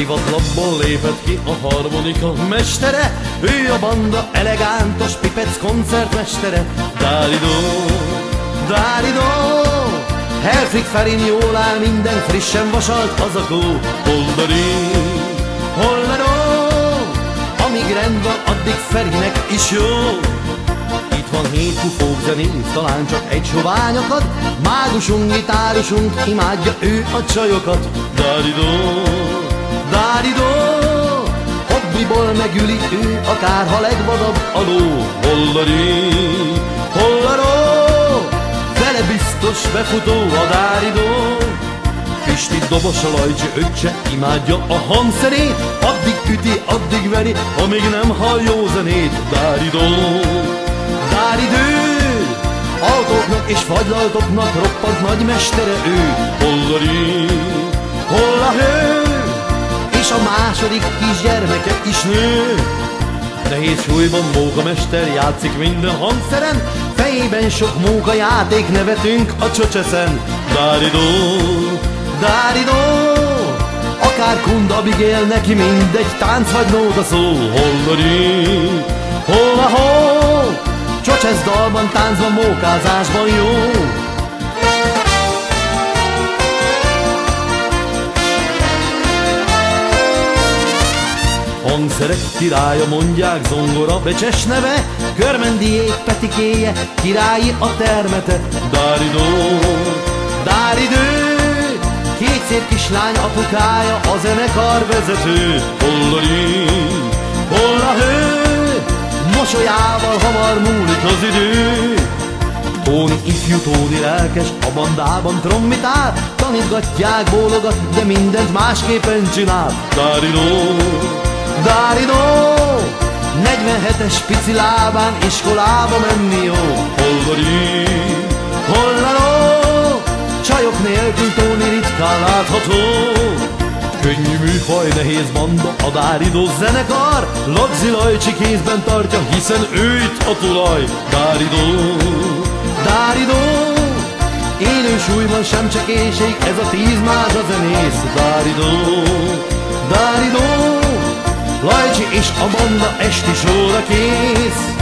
Divatlapból lépett ki a harmonika mestere. Ő a banda elegántos pipec koncertmestere. Dáridó, Dáridó Helfrik Ferin jól áll minden frissen vasalt azakó Holdari, holladó Amíg rend van, addig Ferinek is jó. Itt van hét pufók zenész, talán csak egy sovány akad Mágusunk, gitárusunk, imádja ő a csajokat. Dáridó, Dáridó Hobbiból megüli ő, akárha legvadabb aló Hollari, hollaró Vele biztos befutó a dáridó. Pisti dobos a lajcsi öccse imádja a hangszerét Addig üti, addig veri, amíg nem hall jó zenét Dáridó, dáridő Autóknak és fagylaltoknak roppant nagy mestere ő Hollari, hollahő második kisgyermeke is nő. Nehéz súlyban mókamester játszik minden hangszeren. Fejében sok móka játék nevetünk a csöcseszen. Dáridó, dáridó Akár kunda bigél neki mindegy tánc vagy nóta szó Hollari, holla-ho Csocsesz dalban, táncban, mókázásban jó Hangszerek királya mondják, zongora becses neve, Körmendiék petikéje, királyi a termete. Dáridó, dáridő, két szép kislány apukája, a zenekar vezető. Hollari, hollahő, mosolyával hamar múlik az idő. Tóni, ifjú Tóni lelkes, a bandában trombitál, tanítgatják, bólogat, de mindent másképpen csinál. Dáridó, Dáridó, 47-es pici lábán iskolába menni jó. Holvari, hollaló, csajok nélkül Tóni ritkán látható. Könnyű műfaj, nehéz banda, a Dáridó zenekar Lagzi Lajcsi kézben tartja, hiszen ő itt a tulaj Dáridó, Dáridó Élő súlyban sem csak éjség, ez a tíz más a zenész Dáridó, Dáridó Lajcsi és a banda esti sóra kész